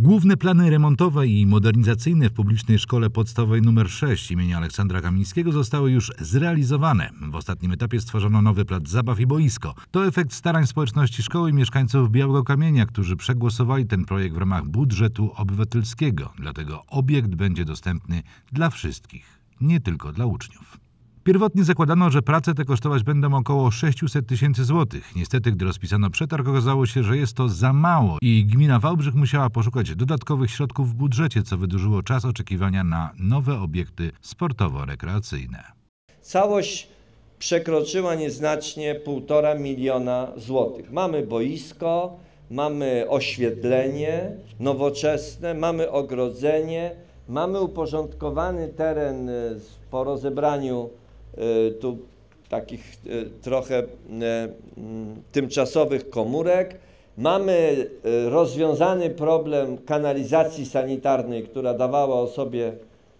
Główne plany remontowe i modernizacyjne w publicznej szkole podstawowej nr 6 imienia Aleksandra Kamińskiego zostały już zrealizowane. W ostatnim etapie stworzono nowy plac zabaw i boisko. To efekt starań społeczności szkoły i mieszkańców Białego Kamienia, którzy przegłosowali ten projekt w ramach budżetu obywatelskiego. Dlatego obiekt będzie dostępny dla wszystkich, nie tylko dla uczniów. Pierwotnie zakładano, że prace te kosztować będą około 600 tysięcy złotych. Niestety, gdy rozpisano przetarg, okazało się, że jest to za mało i gmina Wałbrzych musiała poszukać dodatkowych środków w budżecie, co wydłużyło czas oczekiwania na nowe obiekty sportowo-rekreacyjne. Całość przekroczyła nieznacznie 1,5 miliona złotych. Mamy boisko, mamy oświetlenie nowoczesne, mamy ogrodzenie, mamy uporządkowany teren y, po rozebraniu tu takich y, trochę mm, tymczasowych komórek. Mamy rozwiązany problem kanalizacji sanitarnej, która dawała o sobie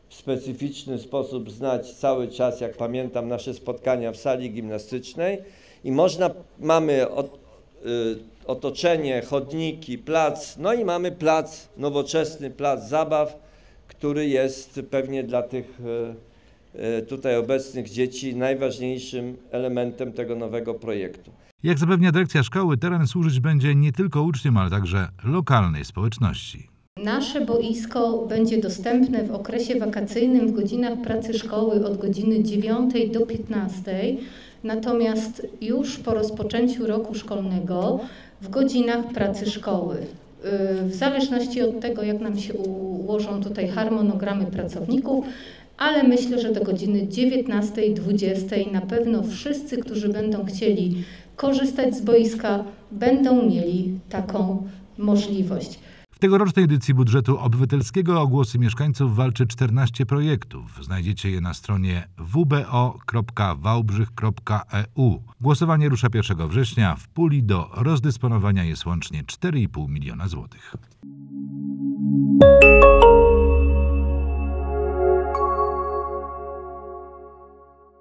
w specyficzny sposób znać cały czas, jak pamiętam, nasze spotkania w sali gimnastycznej. I można, mamy otoczenie, chodniki, plac, no i mamy plac, nowoczesny plac zabaw, który jest pewnie dla tych e, e, tutaj obecnych dzieci najważniejszym elementem tego nowego projektu. Jak zapewnia dyrekcja szkoły, teren służyć będzie nie tylko uczniom, ale także lokalnej społeczności. Nasze boisko będzie dostępne w okresie wakacyjnym w godzinach pracy szkoły od godziny 9 do 15, natomiast już po rozpoczęciu roku szkolnego w godzinach pracy szkoły w zależności od tego, jak nam się ułożą tutaj harmonogramy pracowników, ale myślę, że do godziny 19-20 na pewno wszyscy, którzy będą chcieli korzystać z boiska, będą mieli taką możliwość. W tegorocznej edycji budżetu obywatelskiego o głosy mieszkańców walczy 14 projektów. Znajdziecie je na stronie wbo.wałbrzych.eu. Głosowanie rusza 1 września. W puli do rozdysponowania jest łącznie 4,5 miliona złotych.